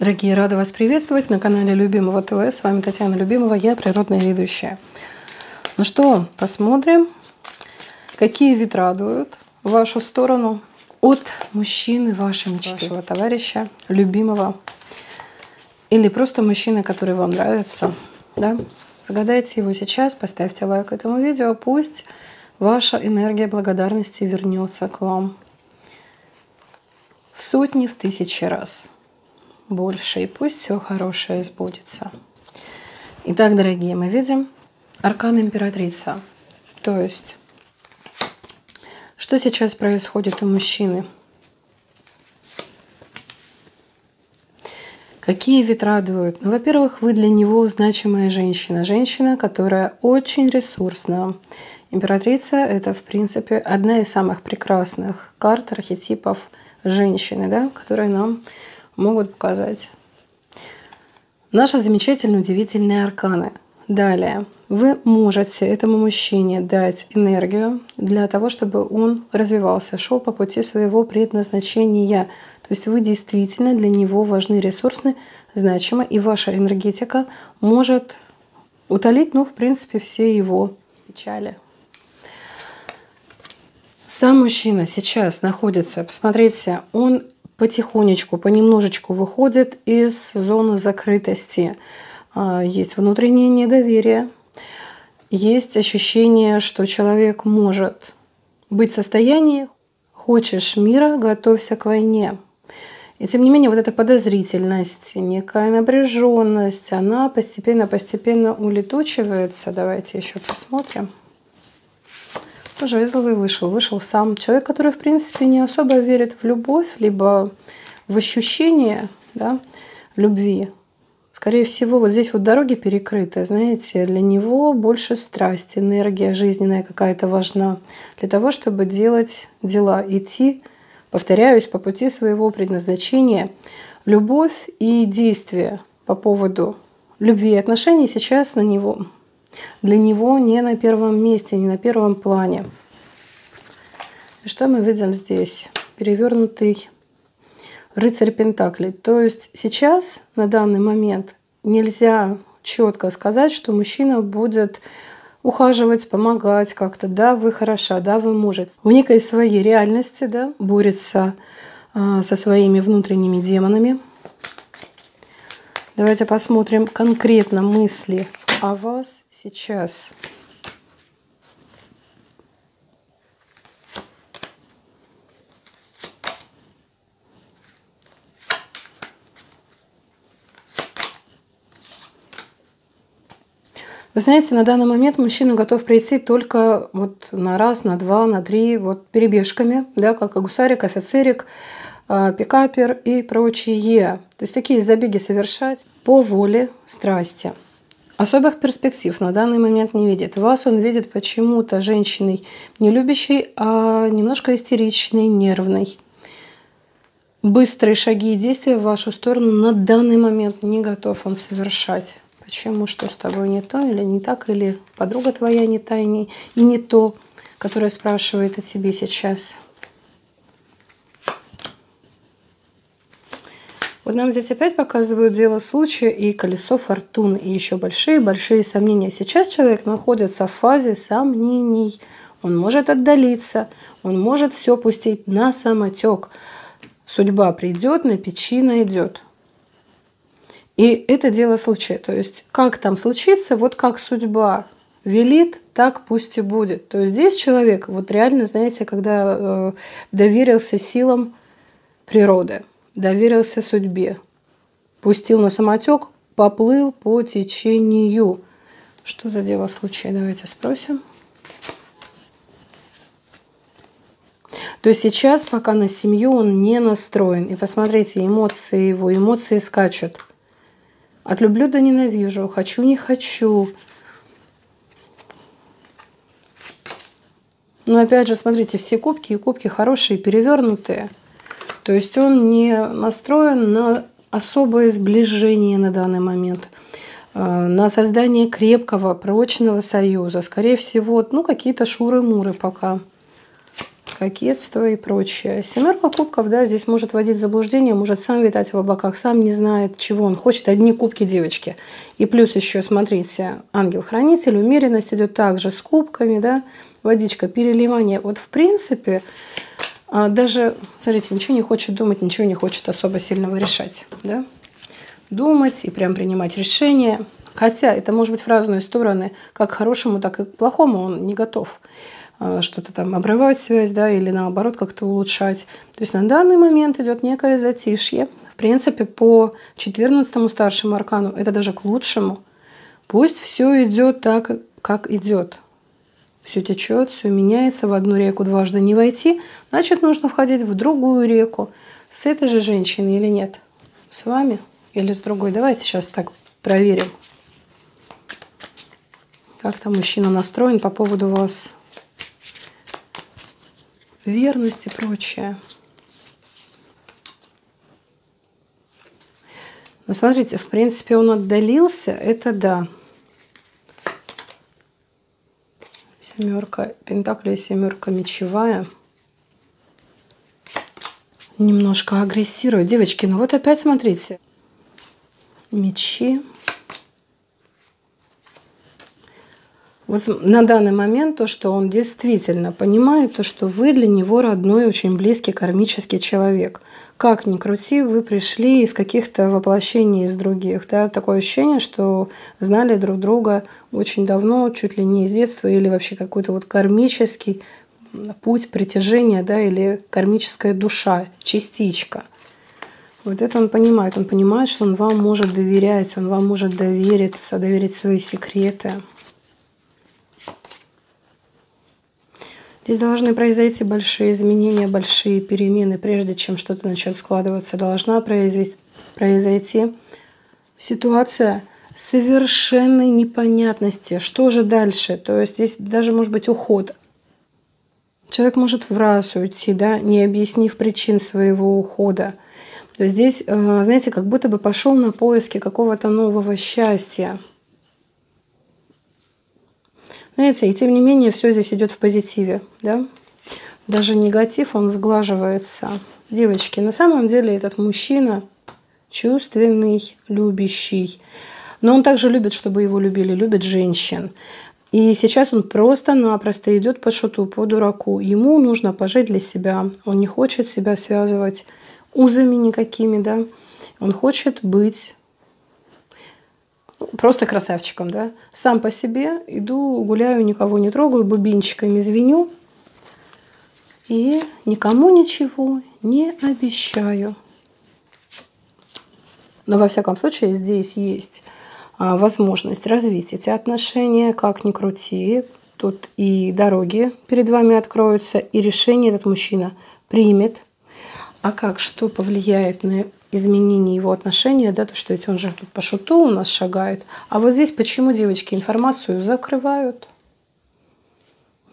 Дорогие, рада вас приветствовать на канале Любимого ТВ. С вами Татьяна Любимова, я природная ведущая. Ну что, посмотрим, какие вид радуют в вашу сторону от мужчины вашей мечты, вашего товарища, любимого, или просто мужчины, который вам нравится. Да? Загадайте его сейчас, поставьте лайк этому видео, пусть ваша энергия благодарности вернется к вам в сотни, в тысячи раз больше, и пусть все хорошее сбудется. Итак, дорогие, мы видим аркан императрица. То есть, что сейчас происходит у мужчины? Какие вид радуют? Ну, во-первых, вы для него значимая женщина. Женщина, которая очень ресурсна. Императрица – это, в принципе, одна из самых прекрасных карт, архетипов женщины, да, которые нам могут показать. Наши замечательные, удивительные арканы. Далее. Вы можете этому мужчине дать энергию для того, чтобы он развивался, шел по пути своего предназначения. То есть вы действительно для него важны, ресурсны, значимы, и ваша энергетика может утолить, ну, в принципе, все его печали. Сам мужчина сейчас находится, посмотрите, он потихонечку, понемножечку выходит из зоны закрытости. А, есть внутреннее недоверие, есть ощущение, что человек может быть в состоянии «хочешь мира, готовься к войне». И тем не менее, вот эта подозрительность, некая напряженность, она постепенно-постепенно улетучивается. Давайте еще посмотрим. Жезловый вышел, вышел сам. Человек, который, в принципе, не особо верит в любовь, либо в ощущение да, любви. Скорее всего, вот здесь вот дороги перекрыты, знаете, для него больше страсть, энергия жизненная какая-то важна для того, чтобы делать дела, идти, повторяюсь, по пути своего предназначения. Любовь и действия по поводу любви и отношений сейчас на него для него не на первом месте, не на первом плане. Что мы видим здесь? Перевернутый рыцарь Пентаклей. То есть сейчас, на данный момент, нельзя четко сказать, что мужчина будет ухаживать, помогать как-то. Да, вы хороша, да, вы можете. В некой своей реальности, да, борется а, со своими внутренними демонами. Давайте посмотрим конкретно мысли о вас сейчас. Вы знаете, на данный момент мужчина готов прийти только вот на раз, на два, на три, вот перебежками, да, как гусарик, офицерик, а, пикапер и прочие. То есть такие забеги совершать по воле страсти. Особых перспектив на данный момент не видит. Вас он видит почему-то женщиной не любящей, а немножко истеричной, нервной. Быстрые шаги и действия в вашу сторону на данный момент не готов он совершать. Почему? Что с тобой не то или не так? Или подруга твоя не та и не, и не то, которая спрашивает о тебе сейчас. Вот нам здесь опять показывают дело случая и колесо фортуны, и еще большие-большие сомнения. Сейчас человек находится в фазе сомнений. Он может отдалиться, он может все пустить на самотек. Судьба придет, на печи найдет. И это дело случая. То есть, как там случится, вот как судьба велит, так пусть и будет. То есть здесь человек, вот реально, знаете, когда э, доверился силам природы доверился судьбе. Пустил на самотек, поплыл по течению. Что за дело случая? Давайте спросим. То есть сейчас пока на семью он не настроен. И посмотрите, эмоции его, эмоции скачут. От люблю до ненавижу, хочу не хочу. Но опять же, смотрите, все кубки и кубки хорошие, перевернутые. То есть он не настроен на особое сближение на данный момент, э, на создание крепкого, прочного союза. Скорее всего, ну, какие-то шуры-муры пока. кокетство и прочее. Семерка кубков, да, здесь может вводить в заблуждение, может сам витать в облаках, сам не знает, чего он хочет. Одни кубки девочки. И плюс еще, смотрите, ангел-хранитель, умеренность идет также с кубками, да, водичка, переливание. Вот в принципе, даже, смотрите, ничего не хочет думать, ничего не хочет особо сильного решать, да. Думать и прям принимать решения. Хотя это может быть в разные стороны, как к хорошему, так и к плохому он не готов. А, что-то там обрывать связь, да, или наоборот как-то улучшать. То есть на данный момент идет некое затишье. В принципе, по 14 старшему аркану это даже к лучшему. Пусть все идет так, как идет. Все течет, все меняется, в одну реку дважды не войти, значит, нужно входить в другую реку. С этой же женщиной или нет? С вами или с другой? Давайте сейчас так проверим. Как там мужчина настроен по поводу вас верность и прочее. Но смотрите, в принципе, он отдалился, это да. Семерка пентаклей, семерка мечевая. Немножко агрессирует. Девочки, ну вот опять смотрите. Мечи. Вот на данный момент то, что он действительно понимает, то, что вы для него родной, очень близкий кармический человек. Как ни крути, вы пришли из каких-то воплощений из других. Да? Такое ощущение, что знали друг друга очень давно, чуть ли не из детства, или вообще какой-то вот кармический путь притяжения, да, или кармическая душа, частичка. Вот это он понимает. Он понимает, что он вам может доверять, он вам может довериться, доверить свои секреты. Здесь должны произойти большие изменения, большие перемены, прежде чем что-то начнет складываться. Должна произойти ситуация совершенной непонятности. Что же дальше? То есть здесь даже может быть уход. Человек может в раз уйти, да, не объяснив причин своего ухода. То есть здесь, э, знаете, как будто бы пошел на поиски какого-то нового счастья. Знаете, и тем не менее все здесь идет в позитиве, да? Даже негатив, он сглаживается. Девочки, на самом деле этот мужчина чувственный, любящий. Но он также любит, чтобы его любили, любит женщин. И сейчас он просто-напросто идет по шуту, по дураку. Ему нужно пожить для себя. Он не хочет себя связывать узами никакими, да. Он хочет быть просто красавчиком, да. Сам по себе иду, гуляю, никого не трогаю, бубинчиками звеню. И никому ничего не обещаю. Но во всяком случае здесь есть а, возможность развить эти отношения, как ни крути. Тут и дороги перед вами откроются, и решение этот мужчина примет. А как, что повлияет на изменение его отношения, да, то что ведь он же тут по шуту у нас шагает. А вот здесь почему девочки информацию закрывают?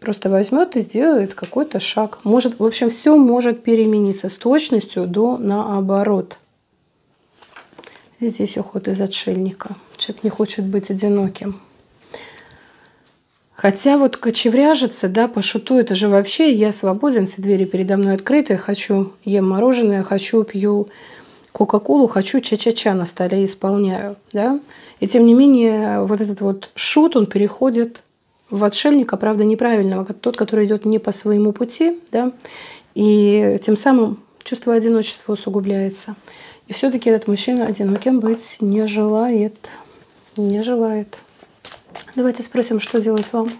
Просто возьмет и сделает какой-то шаг. Может, в общем, все может перемениться с точностью до наоборот. И здесь уход из отшельника. Человек не хочет быть одиноким. Хотя вот кочевряжется, да, по шуту, это же вообще я свободен, все двери передо мной открыты, хочу, ем мороженое, хочу, пью Кока-колу хочу ча-ча-ча на столе исполняю, да. И тем не менее, вот этот вот шут, он переходит в отшельника, правда, неправильного, тот, который идет не по своему пути, да, и тем самым чувство одиночества усугубляется. И все-таки этот мужчина одиноким быть не желает. Не желает. Давайте спросим, что делать вам.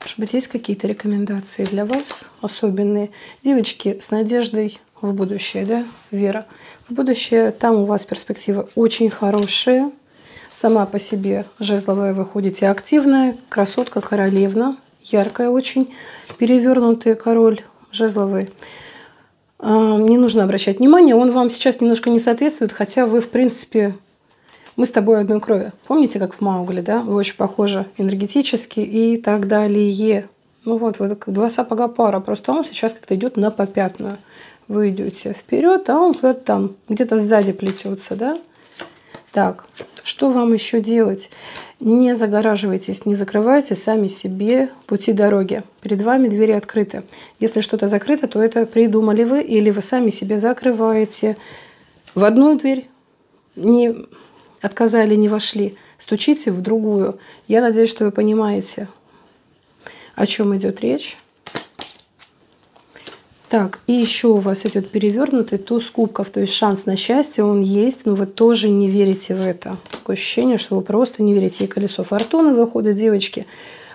Может быть, есть какие-то рекомендации для вас особенные? Девочки, с надеждой в будущее, да, вера. В будущее там у вас перспективы очень хорошие. Сама по себе жезловая выходите активная, красотка, королевна, яркая очень, перевернутый король жезловый. А, не нужно обращать внимание, он вам сейчас немножко не соответствует, хотя вы, в принципе, мы с тобой одной крови. Помните, как в Маугли, да? Вы очень похожи энергетически и так далее. Ну вот, вот два сапога пара. Просто он сейчас как-то идет на попятную вы идете вперед, а он куда-то там, где-то сзади плетется, да? Так, Что вам еще делать? Не загораживайтесь, не закрывайте сами себе пути дороги. Перед вами двери открыты. Если что-то закрыто, то это придумали вы или вы сами себе закрываете. В одну дверь не отказали, не вошли. Стучите в другую. Я надеюсь, что вы понимаете, о чем идет речь. Так, и еще у вас идет перевернутый туз кубков, то есть шанс на счастье, он есть, но вы тоже не верите в это. Такое ощущение, что вы просто не верите. И колесо фортуны выходит, девочки.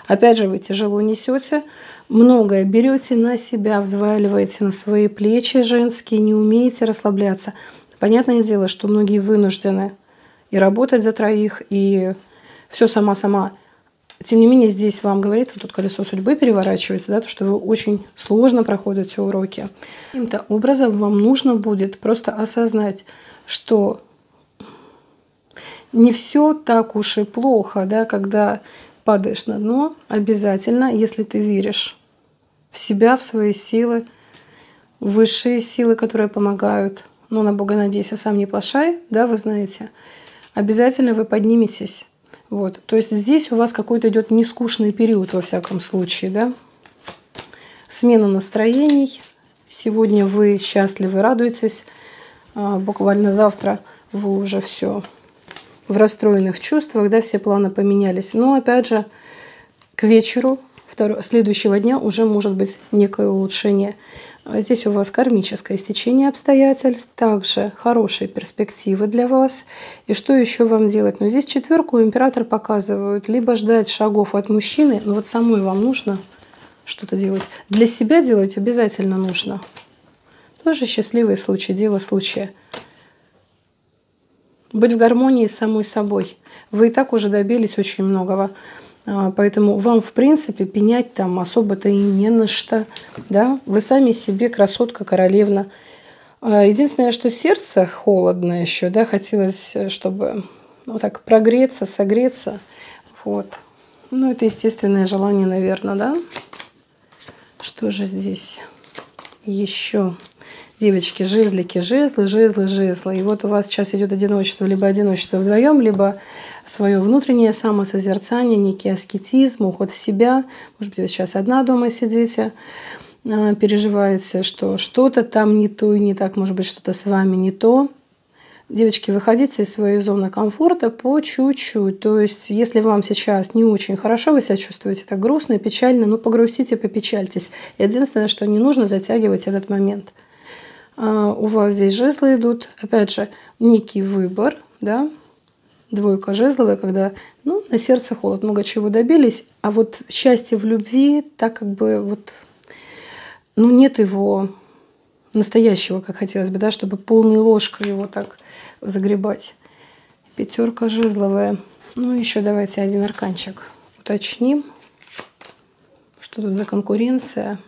Опять же, вы тяжело несете, многое берете на себя, взваливаете на свои плечи женские, не умеете расслабляться. Понятное дело, что многие вынуждены и работать за троих, и все сама-сама тем не менее, здесь вам говорит, вот тут колесо судьбы переворачивается, да, то, что вы очень сложно проходите уроки. Каким-то образом вам нужно будет просто осознать, что не все так уж и плохо, да, когда падаешь на дно, обязательно, если ты веришь в себя, в свои силы, в высшие силы, которые помогают, ну, на Бога надейся, сам не плашай, да, вы знаете, обязательно вы подниметесь вот. То есть здесь у вас какой-то идет нескучный период, во всяком случае, да? Смена настроений. Сегодня вы счастливы, радуетесь. А буквально завтра вы уже все в расстроенных чувствах, да, все планы поменялись. Но опять же, к вечеру следующего дня уже может быть некое улучшение. А здесь у вас кармическое стечение обстоятельств, также хорошие перспективы для вас. И что еще вам делать? Но ну, здесь четверку император показывают. Либо ждать шагов от мужчины, но вот самой вам нужно что-то делать. Для себя делать обязательно нужно. Тоже счастливый случай, дело случая. Быть в гармонии с самой собой. Вы и так уже добились очень многого. А, поэтому вам, в принципе, пенять там особо-то и не на что. Да? Вы сами себе красотка, королевна. А, единственное, что сердце холодно еще, да, хотелось, чтобы вот так прогреться, согреться. Вот. Ну, это естественное желание, наверное, да? Что же здесь еще? Девочки, жезлики, жезлы, жезлы, жезлы. И вот у вас сейчас идет одиночество, либо одиночество вдвоем, либо свое внутреннее самосозерцание, некий аскетизм, уход в себя. Может быть, вы сейчас одна дома сидите, а, переживаете, что что-то там не то и не так, может быть, что-то с вами не то. Девочки, выходите из своей зоны комфорта по чуть-чуть. То есть, если вам сейчас не очень хорошо, вы себя чувствуете так грустно, печально, ну погрустите, попечальтесь. Единственное, что не нужно затягивать этот момент – у вас здесь жезлы идут. Опять же, некий выбор, да, двойка жезловая, когда ну, на сердце холод, много чего добились, а вот счастье в любви, так как бы вот, ну, нет его настоящего, как хотелось бы, да, чтобы полной ложкой его так загребать. Пятерка жезловая. Ну, еще давайте один арканчик уточним. Что тут за конкуренция?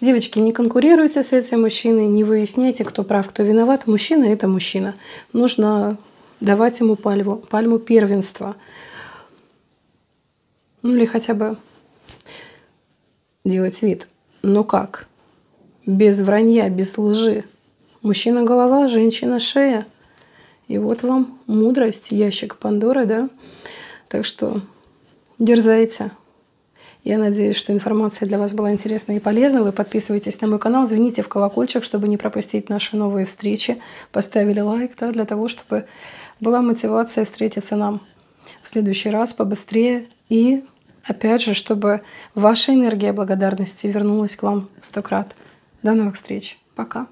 Девочки, не конкурируйте с этим мужчиной, не выясняйте, кто прав, кто виноват. Мужчина – это мужчина. Нужно давать ему пальму, пальму первенства. Ну или хотя бы делать вид. Но как? Без вранья, без лжи. Мужчина – голова, женщина – шея. И вот вам мудрость, ящик Пандоры, да? Так что дерзайте. Я надеюсь, что информация для вас была интересна и полезна. Вы подписывайтесь на мой канал, звоните в колокольчик, чтобы не пропустить наши новые встречи. Поставили лайк да, для того, чтобы была мотивация встретиться нам в следующий раз побыстрее. И опять же, чтобы ваша энергия благодарности вернулась к вам сто крат. До новых встреч. Пока.